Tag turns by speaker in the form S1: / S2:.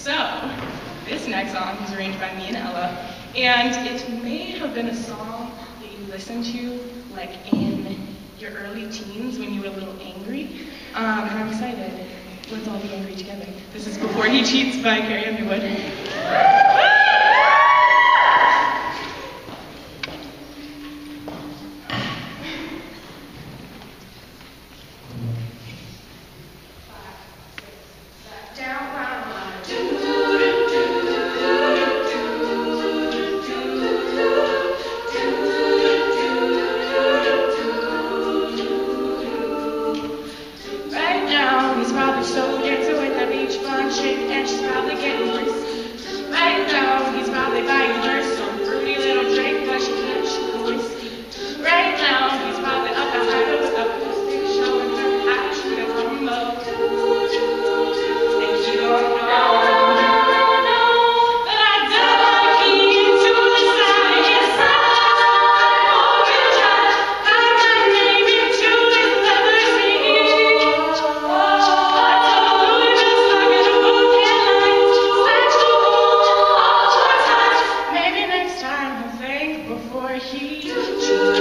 S1: So, this next song was arranged by me and Ella, and it may have been a song that you listened to, like in your early teens when you were a little angry. Um, and I'm excited. Let's all be angry together. This is Before He Cheats by Carrie Underwood. soldiers with a beach marching and Choo-choo.